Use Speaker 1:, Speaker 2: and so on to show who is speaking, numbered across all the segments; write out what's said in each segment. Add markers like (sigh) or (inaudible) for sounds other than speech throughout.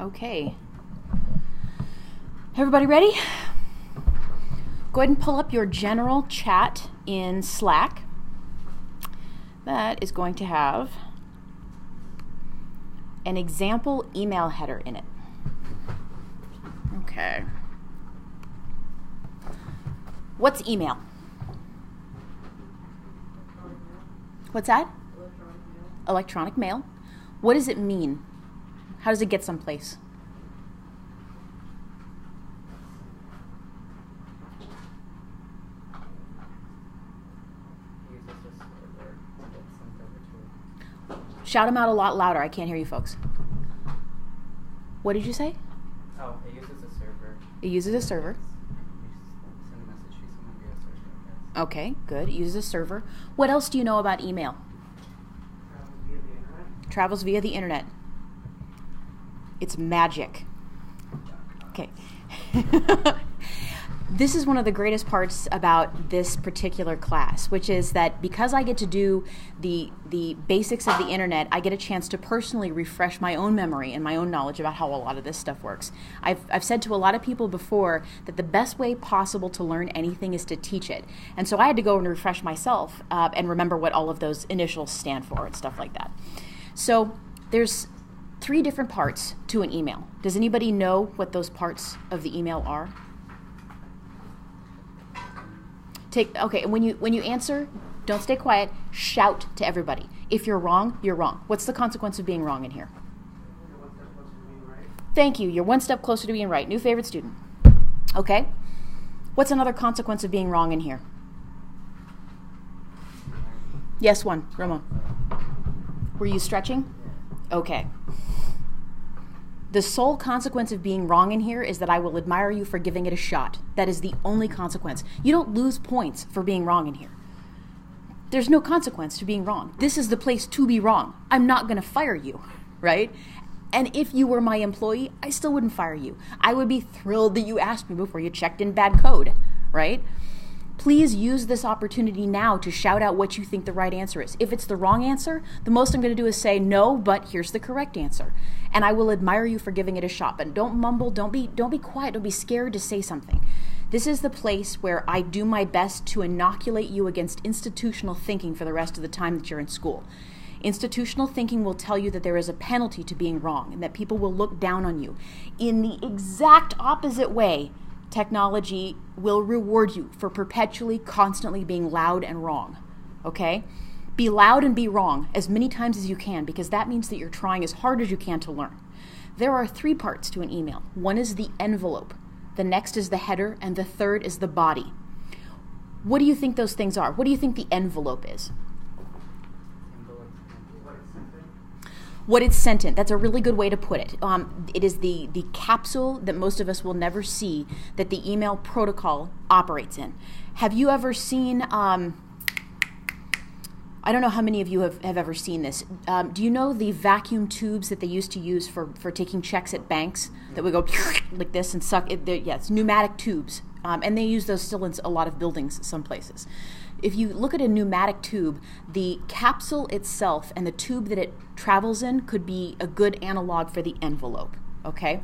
Speaker 1: Okay. Everybody ready? Go ahead and pull up your general chat in Slack. That is going to have an example email header in it. Okay. What's email? What's that? Electronic mail. Electronic mail. What does it mean? How does it get someplace? Shout them out a lot louder. I can't hear you folks. What did you say?
Speaker 2: Oh, it uses a server.
Speaker 1: It uses a server.
Speaker 2: Send a message to someone via social media.
Speaker 1: Okay, good. It uses a server. What else do you know about email? Travels via the internet. Travels via the internet. It's magic. Okay. (laughs) this is one of the greatest parts about this particular class, which is that because I get to do the the basics of the internet, I get a chance to personally refresh my own memory and my own knowledge about how a lot of this stuff works. I've, I've said to a lot of people before that the best way possible to learn anything is to teach it. And so I had to go and refresh myself uh, and remember what all of those initials stand for and stuff like that. So there's three different parts to an email. Does anybody know what those parts of the email are? Take okay, when you when you answer, don't stay quiet, shout to everybody. If you're wrong, you're wrong. What's the consequence of being wrong in here? Thank you. You're one step closer to being right. New favorite student. Okay? What's another consequence of being wrong in here? Yes, one. Ramon. Were you stretching? Okay. The sole consequence of being wrong in here is that I will admire you for giving it a shot. That is the only consequence. You don't lose points for being wrong in here. There's no consequence to being wrong. This is the place to be wrong. I'm not going to fire you, right? And if you were my employee, I still wouldn't fire you. I would be thrilled that you asked me before you checked in bad code, right? Please use this opportunity now to shout out what you think the right answer is. If it's the wrong answer, the most I'm going to do is say no, but here's the correct answer. And I will admire you for giving it a shot. But don't mumble, don't be don't be quiet, don't be scared to say something. This is the place where I do my best to inoculate you against institutional thinking for the rest of the time that you're in school. Institutional thinking will tell you that there is a penalty to being wrong and that people will look down on you. In the exact opposite way, technology will reward you for perpetually, constantly being loud and wrong. Okay? Be loud and be wrong as many times as you can because that means that you're trying as hard as you can to learn. There are three parts to an email one is the envelope, the next is the header, and the third is the body. What do you think those things are? What do you think the envelope is? What it's sent in. That's a really good way to put it. Um, it is the, the capsule that most of us will never see that the email protocol operates in. Have you ever seen? Um, I don't know how many of you have, have ever seen this. Um, do you know the vacuum tubes that they used to use for, for taking checks at banks that would go (laughs) like this and suck? It, yeah, it's pneumatic tubes. Um, and they use those still in a lot of buildings, some places if you look at a pneumatic tube, the capsule itself and the tube that it travels in could be a good analog for the envelope, okay?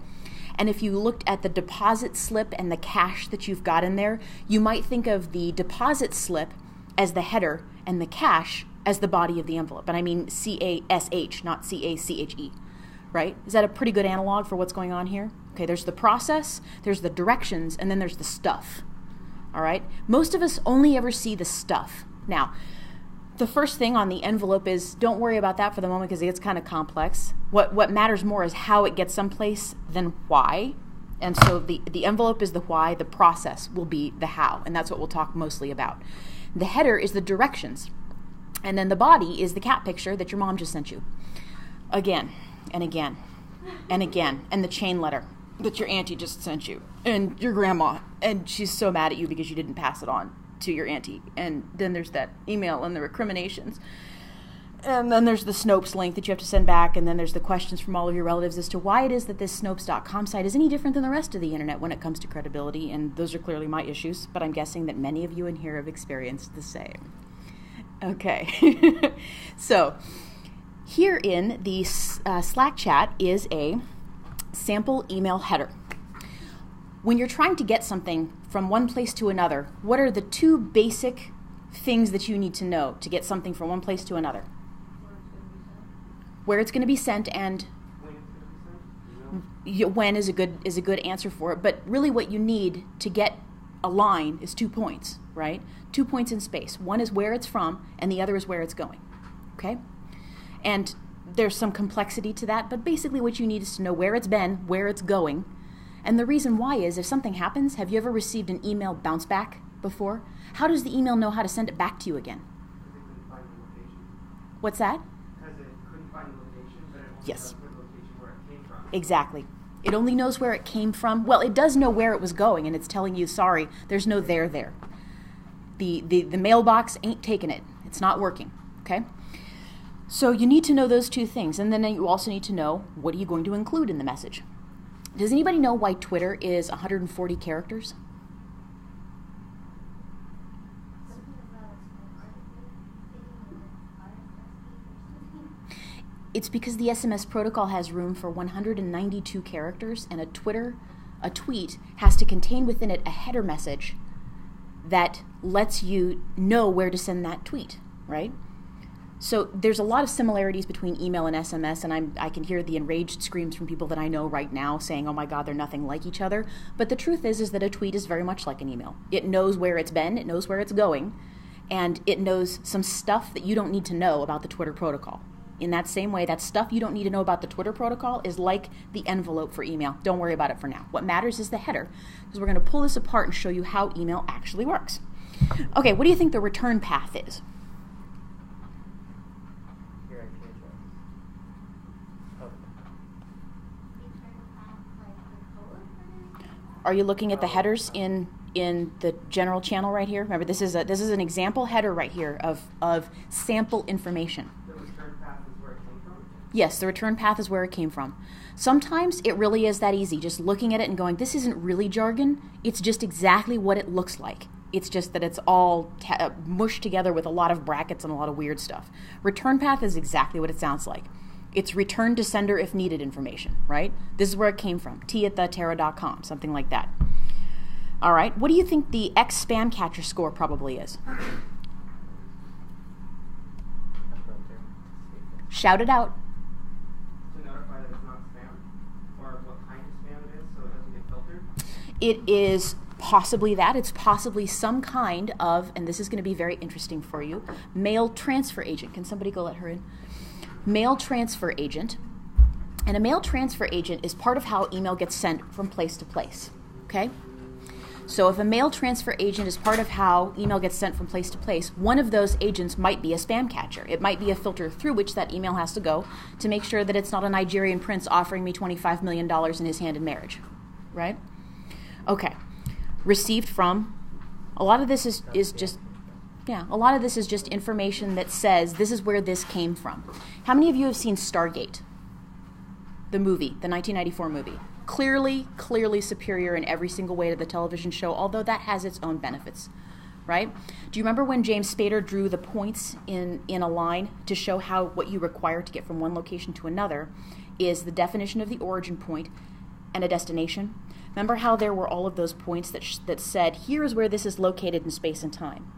Speaker 1: And if you looked at the deposit slip and the cash that you've got in there, you might think of the deposit slip as the header and the cash as the body of the envelope. And I mean C A S H, not C A C H E, right? Is that a pretty good analog for what's going on here? Okay, there's the process, there's the directions, and then there's the stuff, all right? Most of us only ever see the stuff. Now, the first thing on the envelope is don't worry about that for the moment because it gets kind of complex. What what matters more is how it gets someplace than why. And so the the envelope is the why, the process will be the how, and that's what we'll talk mostly about. The header is the directions. And then the body is the cat picture that your mom just sent you. Again and again and again and the chain letter that your auntie just sent you and your grandma and she's so mad at you because you didn't pass it on to your auntie and then there's that email and the recriminations and then there's the Snopes link that you have to send back, and then there's the questions from all of your relatives as to why it is that this Snopes.com site is any different than the rest of the internet when it comes to credibility. And those are clearly my issues, but I'm guessing that many of you in here have experienced the same. Okay, (laughs) so here in the uh, Slack chat is a sample email header. When you're trying to get something from one place to another, what are the two basic things that you need to know to get something from one place to another? Where it's going to be sent and when is a good is a good answer for it. But really, what you need to get a line is two points, right? Two points in space. One is where it's from, and the other is where it's going. Okay, and there's some complexity to that, but basically, what you need is to know where it's been, where it's going, and the reason why is if something happens, have you ever received an email bounce back before? How does the email know how to send it back to you again? What's that?
Speaker 2: Because it couldn't find the location,
Speaker 1: Yes.
Speaker 2: it.
Speaker 1: Exactly. It only knows where it came from. Well, it does know where it was going, and it's telling you, sorry, there's no there there. The, the, the mailbox ain't taking it. It's not working. Okay? So you need to know those two things. And then you also need to know what are you going to include in the message. Does anybody know why Twitter is 140 characters? It's because the SMS protocol has room for 192 characters, and a Twitter, a tweet, has to contain within it a header message that lets you know where to send that tweet, right? So there's a lot of similarities between email and SMS, and I'm, I can hear the enraged screams from people that I know right now saying, "Oh my God, they're nothing like each other." But the truth is, is that a tweet is very much like an email. It knows where it's been, it knows where it's going, and it knows some stuff that you don't need to know about the Twitter protocol. In that same way, that stuff you don't need to know about the Twitter protocol is like the envelope for email. Don't worry about it for now. What matters is the header, because we're going to pull this apart and show you how email actually works. Okay, what do you think the return path is?
Speaker 2: Your IP address. Oh,
Speaker 1: Are you looking at the headers in in the general channel right here? Remember, this is a this is an example header right here of of sample information.
Speaker 2: the return path is where it came from?
Speaker 1: Yes, the return path is where it came from. Sometimes it really is that easy, just looking at it and going, this isn't really jargon. It's just exactly what it looks like. It's just that it's all ta- uh, mushed together with a lot of brackets and a lot of weird stuff. Return path is exactly what it sounds like. It's return to sender if needed information, right? This is where it came from. T at the terra.com, something like that. All right, what do you think the X spam catcher score probably is?
Speaker 2: That's right there.
Speaker 1: Shout it out.
Speaker 2: To notify that it's not spam? Or what kind of spam it is so it doesn't get filtered?
Speaker 1: It is possibly that. It's possibly some kind of, and this is going to be very interesting for you, mail transfer agent. Can somebody go let her in? Mail transfer agent. And a mail transfer agent is part of how email gets sent from place to place. Okay? So if a mail transfer agent is part of how email gets sent from place to place, one of those agents might be a spam catcher. It might be a filter through which that email has to go to make sure that it's not a Nigerian prince offering me $25 million in his hand in marriage. Right? Okay. Received from. A lot of this is, is just yeah, a lot of this is just information that says this is where this came from. How many of you have seen Stargate? The movie, the 1994 movie. Clearly, clearly superior in every single way to the television show, although that has its own benefits, right? Do you remember when James Spader drew the points in, in a line to show how what you require to get from one location to another is the definition of the origin point and a destination? Remember how there were all of those points that, sh- that said, here is where this is located in space and time?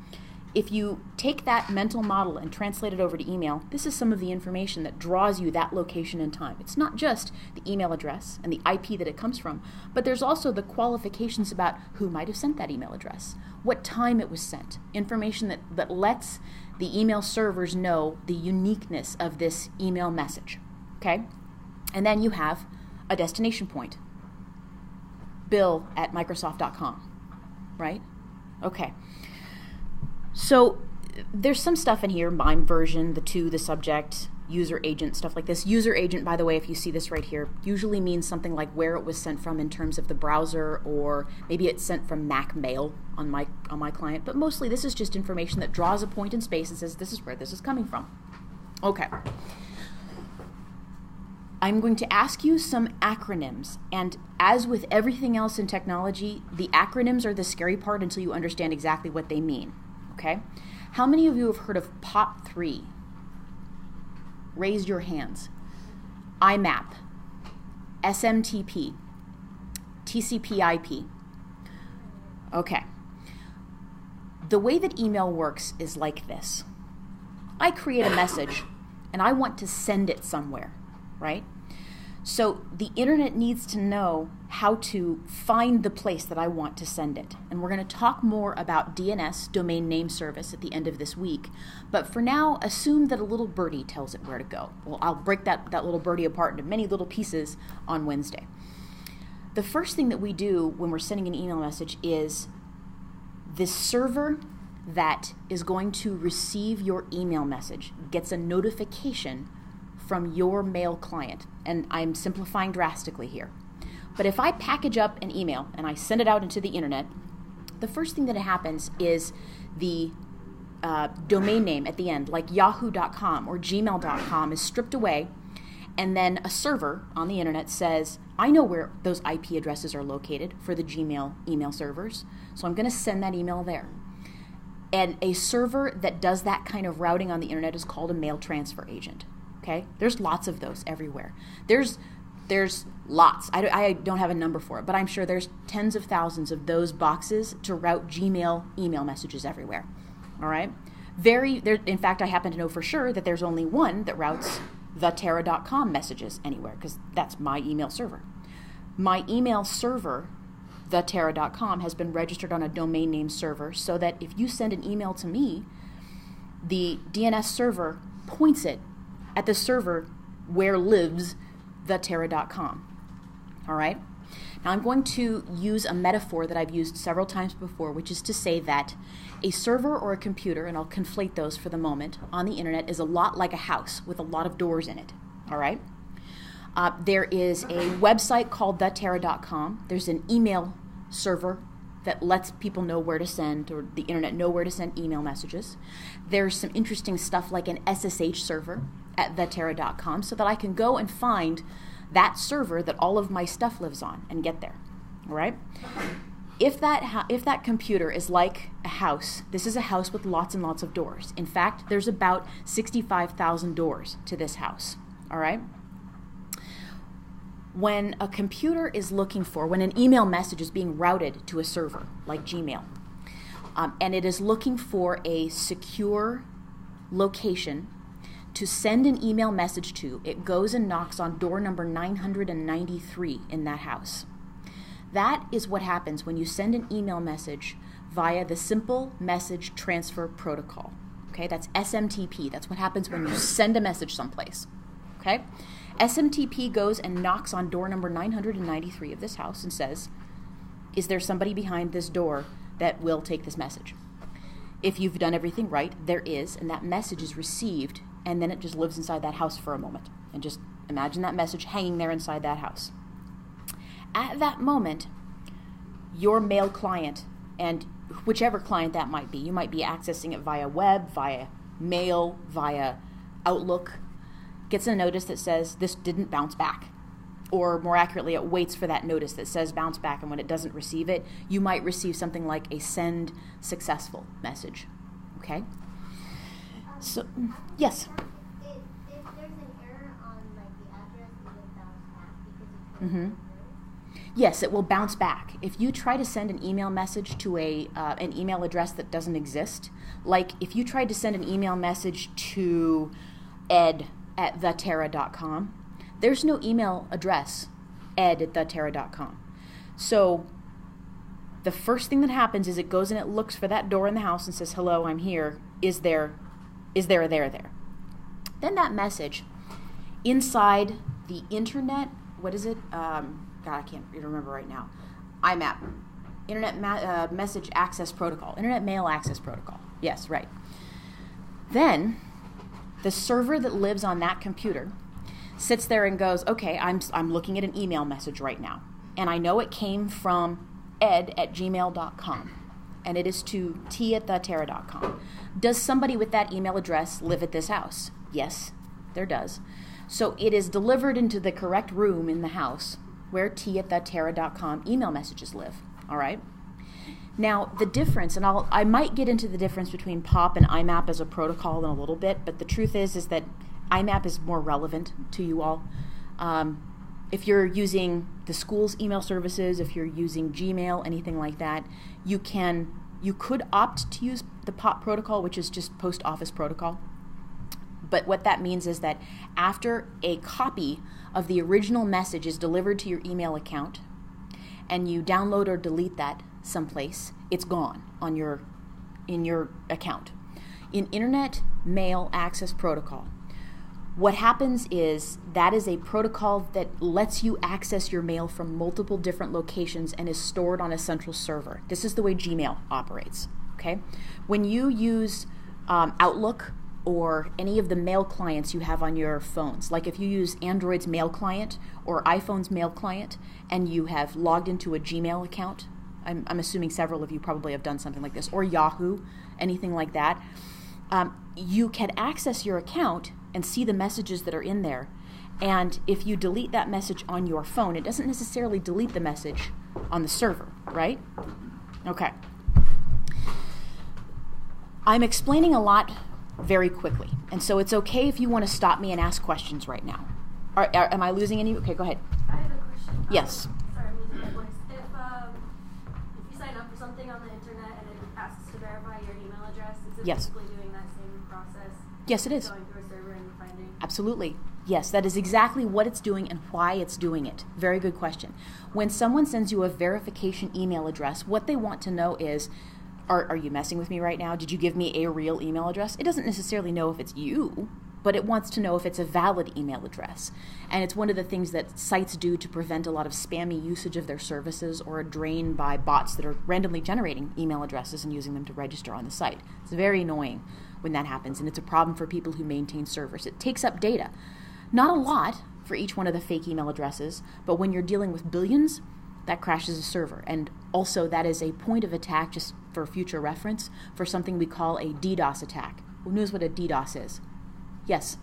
Speaker 1: If you take that mental model and translate it over to email, this is some of the information that draws you that location and time. It's not just the email address and the IP that it comes from, but there's also the qualifications about who might have sent that email address, what time it was sent, information that, that lets the email servers know the uniqueness of this email message. Okay? And then you have a destination point bill at Microsoft.com, right? Okay. So there's some stuff in here MIME version, the to, the subject, user agent, stuff like this. User agent, by the way, if you see this right here, usually means something like where it was sent from in terms of the browser, or maybe it's sent from Mac Mail on my on my client. But mostly, this is just information that draws a point in space and says this is where this is coming from. Okay. I'm going to ask you some acronyms, and as with everything else in technology, the acronyms are the scary part until you understand exactly what they mean. Okay? How many of you have heard of POP3? Raise your hands. IMAP. SMTP, TCP/IP. Okay. The way that email works is like this. I create a message and I want to send it somewhere, right? So the internet needs to know how to find the place that I want to send it. And we're going to talk more about DNS, domain name service, at the end of this week. But for now, assume that a little birdie tells it where to go. Well, I'll break that, that little birdie apart into many little pieces on Wednesday. The first thing that we do when we're sending an email message is this server that is going to receive your email message gets a notification from your mail client. And I'm simplifying drastically here. But if I package up an email and I send it out into the internet, the first thing that happens is the uh, domain name at the end, like yahoo.com or gmail.com, is stripped away. And then a server on the internet says, I know where those IP addresses are located for the Gmail email servers. So I'm going to send that email there. And a server that does that kind of routing on the internet is called a mail transfer agent. Okay, there's lots of those everywhere. There's there's lots. I, I don't have a number for it, but I'm sure there's tens of thousands of those boxes to route Gmail email messages everywhere. All right, very. There, in fact, I happen to know for sure that there's only one that routes theterra.com messages anywhere because that's my email server. My email server theterra.com has been registered on a domain name server so that if you send an email to me, the DNS server points it at the server where lives theterra.com. All right? Now I'm going to use a metaphor that I've used several times before, which is to say that a server or a computer, and I'll conflate those for the moment, on the internet is a lot like a house with a lot of doors in it. All right? Uh, there is a website called theterra.com. There's an email server that lets people know where to send or the internet know where to send email messages. There's some interesting stuff like an SSH server at theterra.com so that I can go and find that server that all of my stuff lives on and get there. All right? If that ha- if that computer is like a house, this is a house with lots and lots of doors. In fact, there's about 65,000 doors to this house. All right? when a computer is looking for, when an email message is being routed to a server like Gmail, um, and it is looking for a secure location to send an email message to, it goes and knocks on door number 993 in that house. That is what happens when you send an email message via the Simple Message Transfer Protocol. Okay, that's SMTP. That's what happens when you send a message someplace. Okay? SMTP goes and knocks on door number 993 of this house and says, Is there somebody behind this door that will take this message? If you've done everything right, there is, and that message is received, and then it just lives inside that house for a moment. And just imagine that message hanging there inside that house. At that moment, your mail client, and whichever client that might be, you might be accessing it via web, via mail, via Outlook, gets a notice that says this didn't bounce back. Or more accurately, it waits for that notice that says bounce back, and when it doesn't receive it, you might receive something like a send successful message. Okay? So, yes? Mm-hmm. Yes, it will bounce back. If you try to send an email message to a uh, an email address that doesn't exist, like if you tried to send an email message to ed at theterra.com. There's no email address, ed at theterra.com. So the first thing that happens is it goes and it looks for that door in the house and says, Hello, I'm here. Is there is there a there there? Then that message inside the internet, what is it? Um, God, I can't remember right now. IMAP, Internet Ma- uh, Message Access Protocol, Internet Mail Access Protocol. Yes, right. Then the server that lives on that computer sits there and goes, okay, I'm, I'm looking at an email message right now. And I know it came from ed at gmail.com. And it is to t at theterra.com. Does somebody with that email address live at this house? Yes, there does. So it is delivered into the correct room in the house where t at theterra.com email messages live. All right? Now, the difference, and I'll, I might get into the difference between POP and IMAP as a protocol in a little bit, but the truth is, is that IMAP is more relevant to you all. Um, if you're using the school's email services, if you're using Gmail, anything like that, you can you could opt to use the POP protocol, which is just post office protocol. But what that means is that after a copy of the original message is delivered to your email account and you download or delete that someplace, it's gone on your in your account. In Internet Mail Access Protocol, what happens is that is a protocol that lets you access your mail from multiple different locations and is stored on a central server. This is the way Gmail operates. Okay, when you use um, Outlook or any of the mail clients you have on your phones. Like if you use Android's mail client or iPhone's mail client and you have logged into a Gmail account, I'm, I'm assuming several of you probably have done something like this, or Yahoo, anything like that, um, you can access your account and see the messages that are in there. And if you delete that message on your phone, it doesn't necessarily delete the message on the server, right? Okay. I'm explaining a lot very quickly. And so it's okay if you want to stop me and ask questions right now. Are, are, am I losing any? Okay, go ahead.
Speaker 3: I have a question.
Speaker 1: Yes.
Speaker 3: Um, sorry, I'm losing my voice. If, um, if you sign up for something on the internet and it asks to verify your email address, is it
Speaker 1: Yes.
Speaker 3: basically doing that same process?
Speaker 1: Yes, it is.
Speaker 3: Going through a server and finding.
Speaker 1: Absolutely. Yes, that is exactly what it's doing and why it's doing it. Very good question. When someone sends you a verification email address, what they want to know is are, are you messing with me right now? Did you give me a real email address? It doesn't necessarily know if it's you, but it wants to know if it's a valid email address. And it's one of the things that sites do to prevent a lot of spammy usage of their services or a drain by bots that are randomly generating email addresses and using them to register on the site. It's very annoying when that happens, and it's a problem for people who maintain servers. It takes up data. Not a lot for each one of the fake email addresses, but when you're dealing with billions, that crashes a server. And also, that is a point of attack, just for future reference, for something we call a DDoS attack. Who knows what a DDoS is? Yes,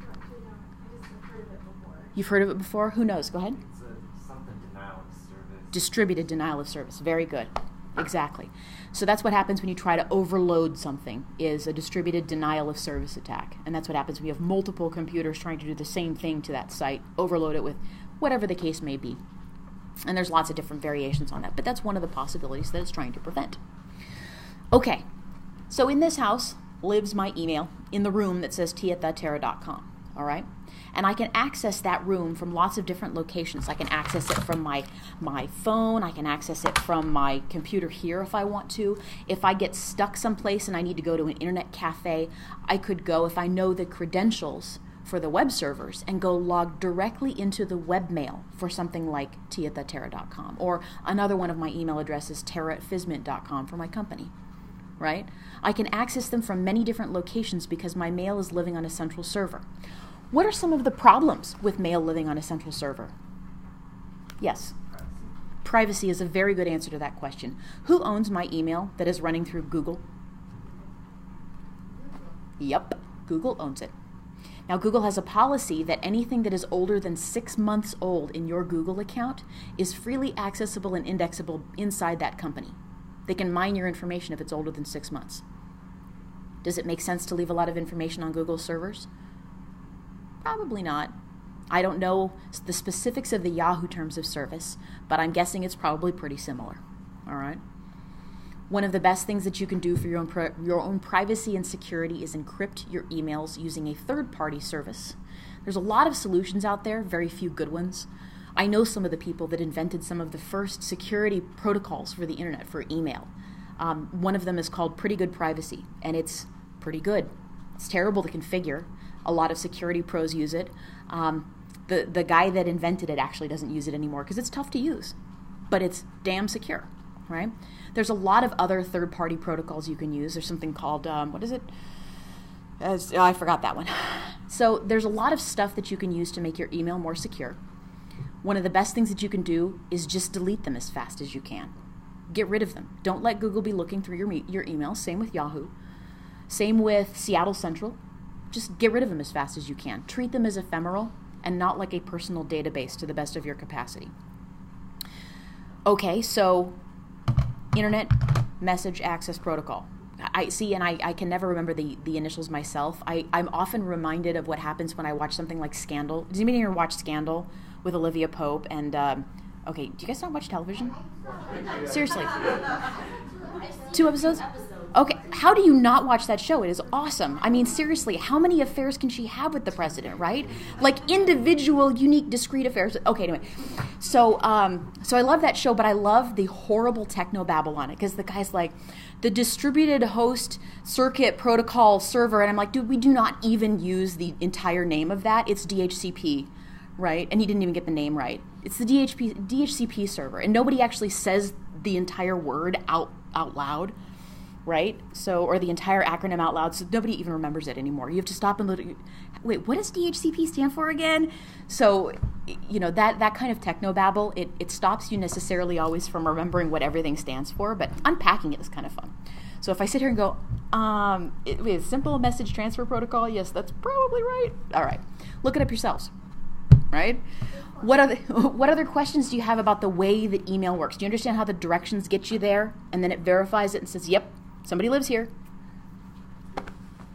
Speaker 3: No, actually, no. I just have heard of it before.
Speaker 1: you've heard of it before? Who knows? Go ahead.
Speaker 4: It's a something denial of service.
Speaker 1: Distributed denial of service. Very good. Exactly. So that's what happens when you try to overload something is a distributed denial of service attack. And that's what happens when you have multiple computers trying to do the same thing to that site, overload it with whatever the case may be. And there's lots of different variations on that, but that's one of the possibilities that it's trying to prevent. Okay. So in this house lives my email in the room that says t@theterra.com, all right? And I can access that room from lots of different locations. I can access it from my my phone, I can access it from my computer here if I want to. If I get stuck someplace and I need to go to an internet cafe, I could go if I know the credentials for the web servers and go log directly into the webmail for something like t@theterra.com or another one of my email addresses tarah at fismint.com for my company right? I can access them from many different locations because my mail is living on a central server. What are some of the problems with mail living on a central server? Yes. Privacy is a very good answer to that question. Who owns my email that is running through Google? Yep, Google owns it. Now, Google has a policy that anything that is older than six months old in your Google account is freely accessible and indexable inside that company. They can mine your information if it's older than six months. Does it make sense to leave a lot of information on Google servers? Probably not. I don't know the specifics of the Yahoo terms of service, but I'm guessing it's probably pretty similar. All right. One of the best things that you can do for your own your own privacy and security is encrypt your emails using a third-party service. There's a lot of solutions out there, very few good ones. I know some of the people that invented some of the first security protocols for the internet for email. Um, one of them is called Pretty Good Privacy, and it's pretty good. It's terrible to configure. A lot of security pros use it. Um, the the guy that invented it actually doesn't use it anymore because it's tough to use, but it's damn secure, right? There's a lot of other third-party protocols you can use. There's something called um, what is it? As, oh, I forgot that one. (sighs) So there's a lot of stuff that you can use to make your email more secure. One of the best things that you can do is just delete them as fast as you can. Get rid of them. Don't let Google be looking through your your email. Same with Yahoo. Same with Seattle Central. Just get rid of them as fast as you can. Treat them as ephemeral and not like a personal database to the best of your capacity. Okay, so Internet Message Access Protocol. I see, and I, I can never remember the, the initials myself. I, I'm often reminded of what happens when I watch something like Scandal. Does anybody here watch Scandal? with Olivia Pope and. Um, okay, do you guys not watch television? Seriously. Two episodes? Okay, how do you not watch that show? It is awesome. I mean, seriously, how many affairs can she have with the president, right? Like individual, unique, discrete affairs. Okay, anyway. So, um, so I love that show, but I love the horrible techno babble on it because the guy's like, the distributed host circuit protocol server, and I'm like, dude, we do not even use the entire name of that. It's DHCP, right? And he didn't even get the name right. It's the DHP, DHCP server, and nobody actually says the entire word out out loud right? So, or the entire acronym out loud, so nobody even remembers it anymore. You have to stop and look. Wait, what does DHCP stand for again? So, you know that that kind of techno babble it it stops you necessarily always from remembering what everything stands for, but unpacking it is kind of fun. So if I sit here and go, um, it is simple message transfer protocol. Yes, that's probably right. All right, look it up yourselves. Right? What other (laughs) what other questions do you have about the way that email works? Do you understand how the directions get you there, and then it verifies it and says, "Yep, Somebody lives here.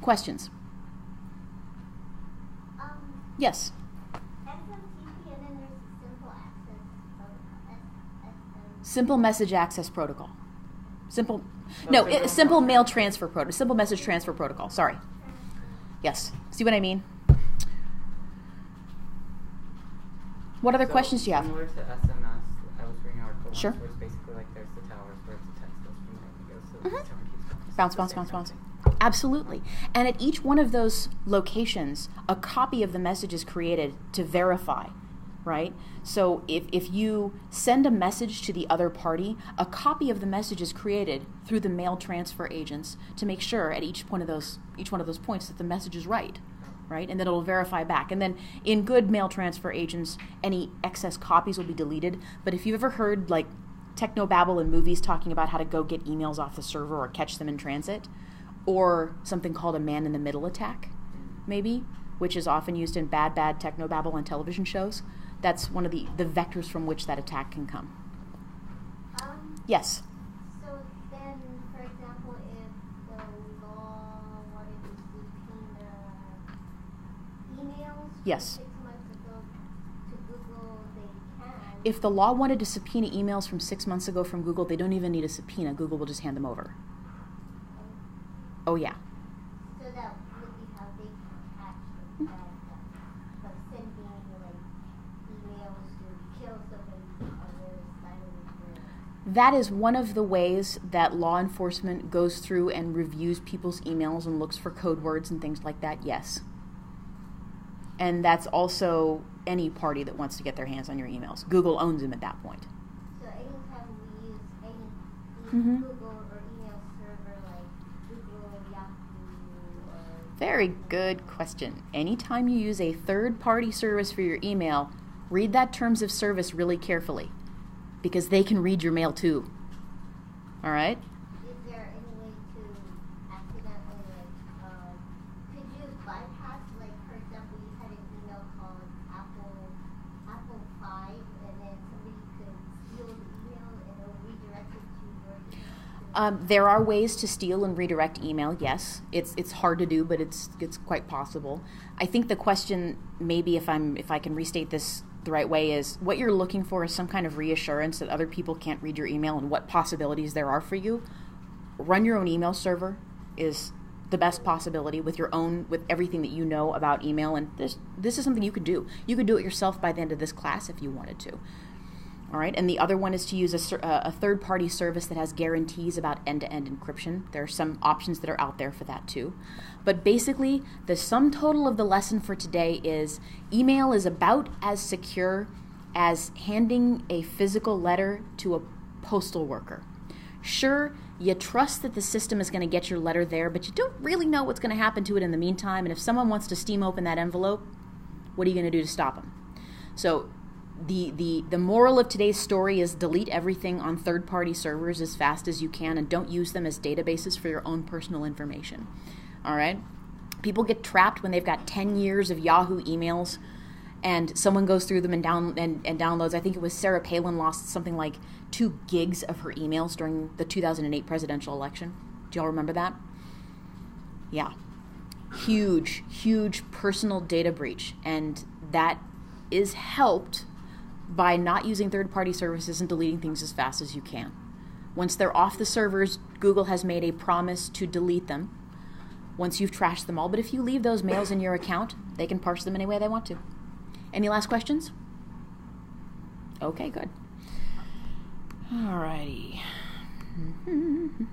Speaker 1: Questions?
Speaker 5: Um,
Speaker 1: Yes.
Speaker 5: SMTP and then there's simple access protocol. S-
Speaker 1: Simple message access protocol. Simple. No,
Speaker 2: simple-
Speaker 1: it, simple mail transfer protocol. Simple message transfer protocol. Sorry. Yes. See what I mean? What other
Speaker 6: So,
Speaker 1: questions do you have?
Speaker 6: Similar to SMS, I was reading an article once
Speaker 1: Sure.
Speaker 6: where it's basically like there's the towers where it's a text goes from there and it goes, so
Speaker 1: Mhm. Bounce, bounce, bounce, bounce. Absolutely. And at each one of those locations, a copy of the message is created to verify, right? So if, if you send a message to the other party, a copy of the message is created through the mail transfer agents to make sure at each point of those each one of those points that the message is right. Right? And then it'll verify back. And then in good mail transfer agents, any excess copies will be deleted. But if you've ever heard like technobabble in movies talking about how to go get emails off the server or catch them in transit, or something called a man in the middle attack, maybe, which is often used in bad, bad technobabble on television shows. That's one of the, the vectors from which that attack can come.
Speaker 5: Um,
Speaker 1: Yes.
Speaker 5: so then, for example, if the law wanted to subpoena emails
Speaker 1: Yes.
Speaker 5: six months ago to Google, they can.
Speaker 1: If the law wanted to subpoena emails from six months ago from Google, they don't even need a subpoena. Google will just hand them over. Oh, yeah.
Speaker 5: So that would be how they can catch hmm. the bad guys. But sending like emails to kill somebody on their side of the road.
Speaker 1: That is one of the ways that law enforcement goes through and reviews people's emails and looks for code words and things like that, yes. And that's also any party that wants to get their hands on your emails. Google owns them at that point.
Speaker 5: So anytime we use any
Speaker 1: Mhm.
Speaker 5: Google or email server like Google, Yahoo, or
Speaker 1: Very good question. Anytime you use a third party service for your email, read that terms of service really carefully because they can read your mail too. All right?
Speaker 5: is there any way to accidentally like um, could you bypass like for example you had an email called Apple Apple Five and then somebody could steal the email and it'll redirect it to your email. to-
Speaker 1: Um, there are ways to steal and redirect email. Yes, it's it's hard to do, but it's it's quite possible. I think the question, maybe if I'm if I can restate this the right way, is what you're looking for is some kind of reassurance that other people can't read your email and what possibilities there are for you. Run your own email server is the best possibility with your own with everything that you know about email, and this this is something you could do. You could do it yourself by the end of this class if you wanted to. All right, and the other one is to use a, uh, a third party service that has guarantees about end to end encryption. There are some options that are out there for that too. But basically, the sum total of the lesson for today is email is about as secure as handing a physical letter to a postal worker. Sure, you trust that the system is going to get your letter there, but you don't really know what's going to happen to it in the meantime. And if someone wants to steam open that envelope, what are you going to do to stop them? So the, the the moral of today's story is delete everything on third party servers as fast as you can and don't use them as databases for your own personal information. All right? People get trapped when they've got 10 years of Yahoo emails and someone goes through them and down and, and downloads. I think it was Sarah Palin lost something like 2 gigs of her emails during the 2008 presidential election. Do y'all remember that? Yeah huge, huge personal data breach, and that is helped by not using third party services and deleting things as fast as you can. Once they're off the servers, Google has made a promise to delete them once you've trashed them all. But if you leave those mails in your account, they can parse them any way they want to. Any last questions? Okay, good. Alrighty. (laughs)